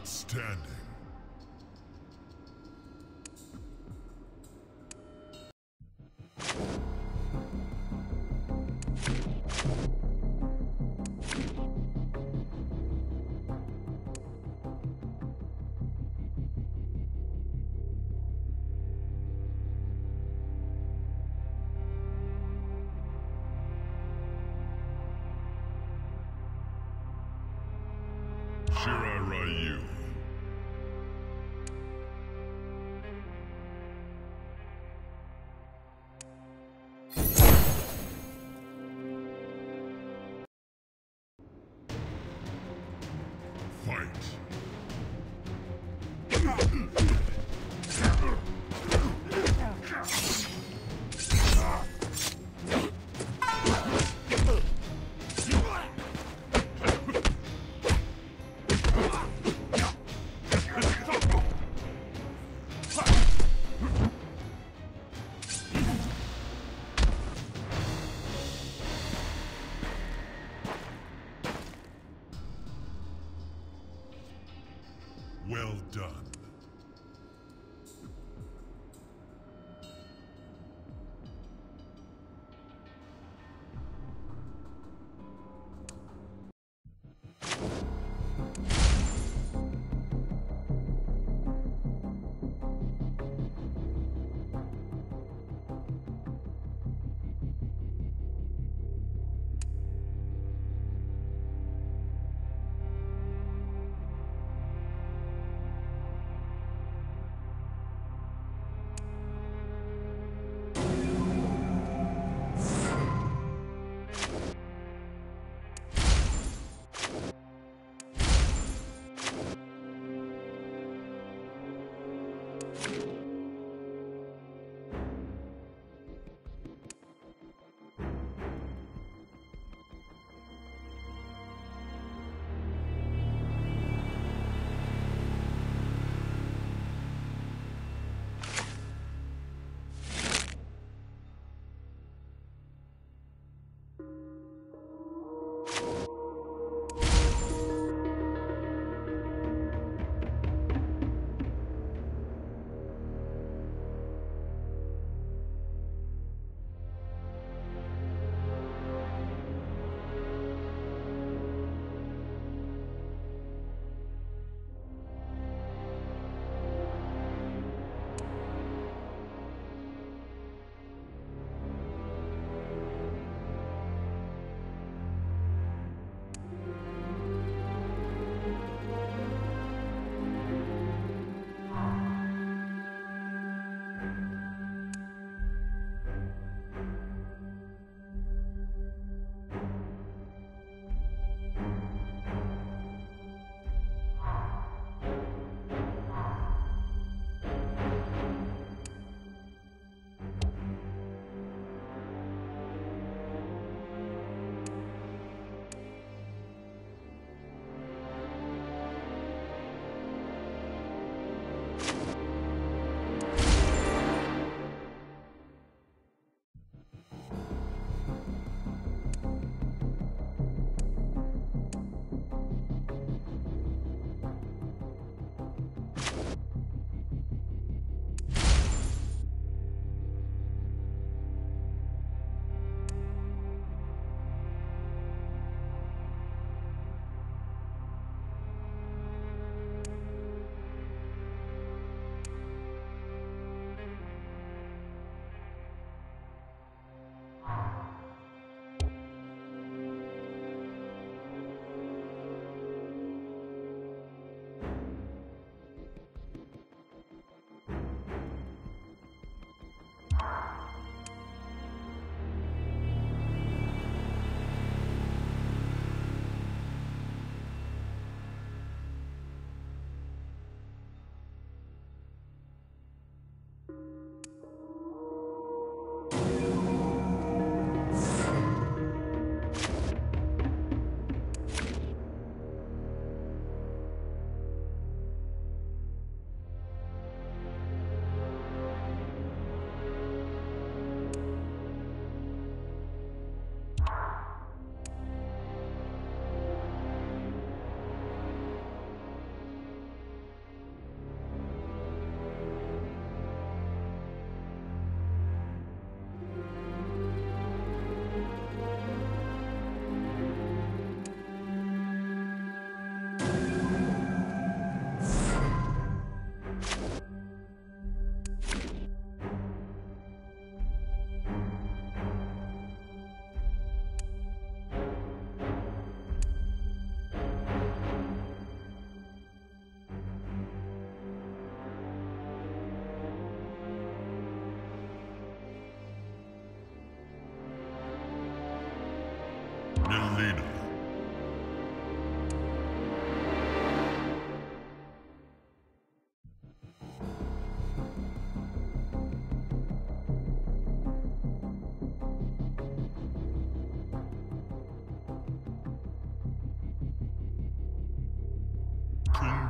Outstanding. Done.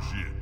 King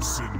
Sindel.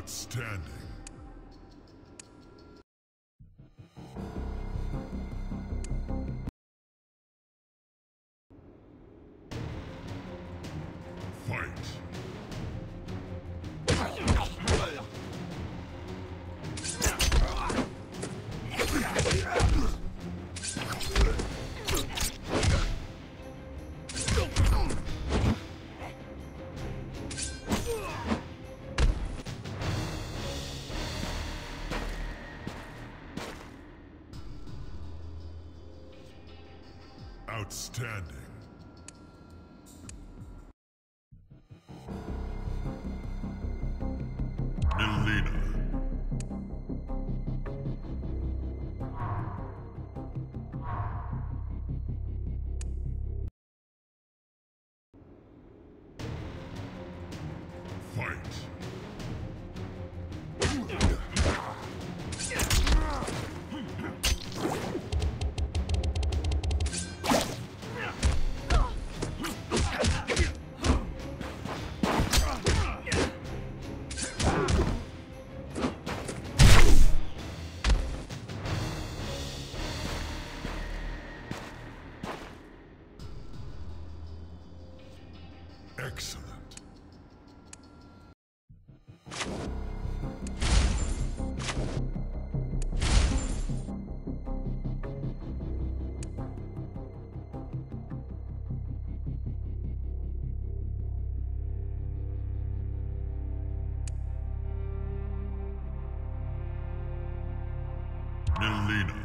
Outstanding. Melina.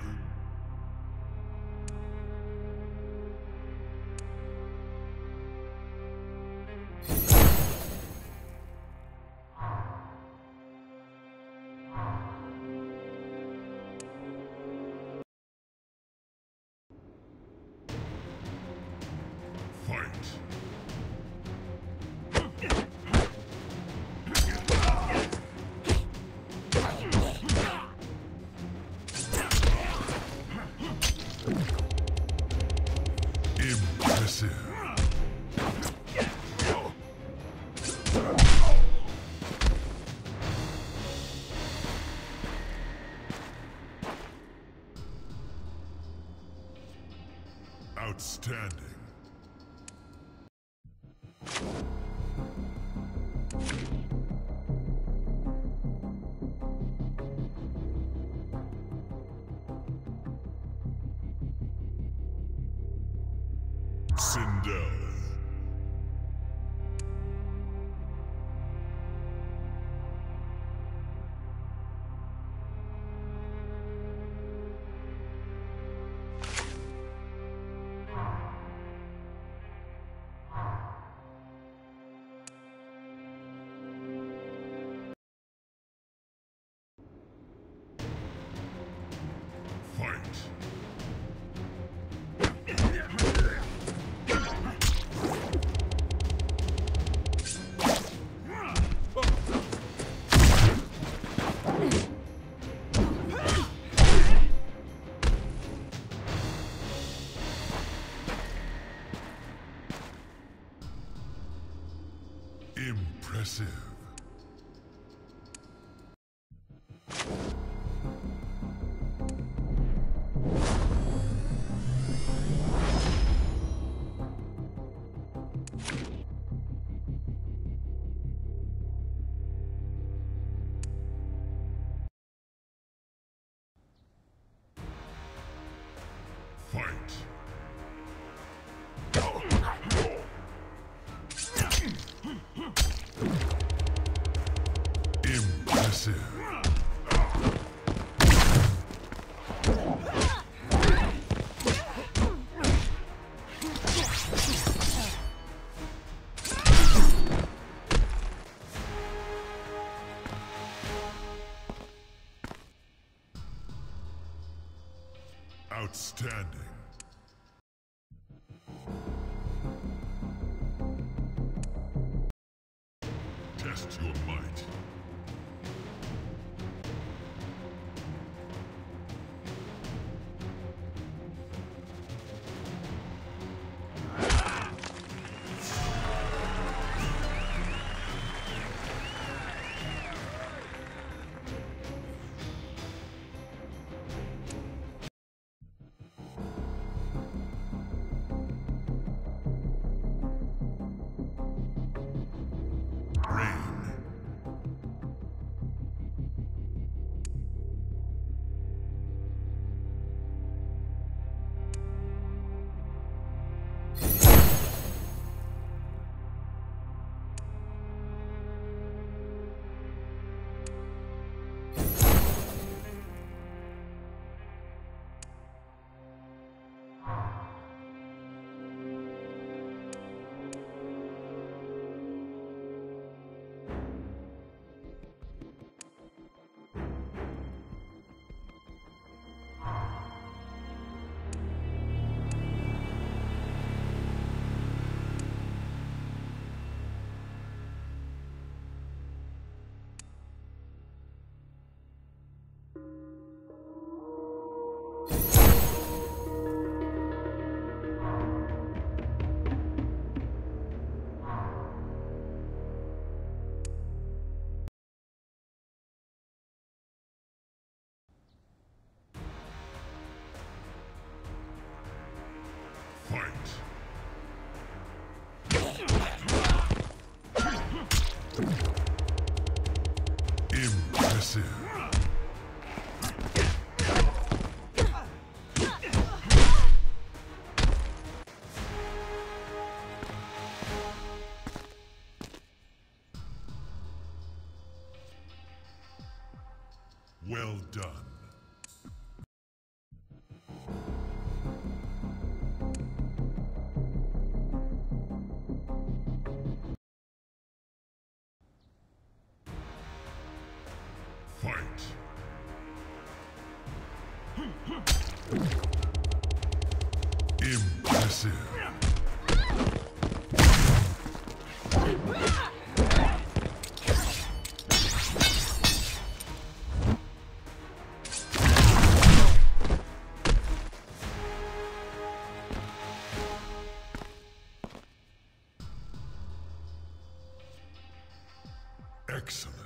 Outstanding. Outstanding. Well done. Excellent.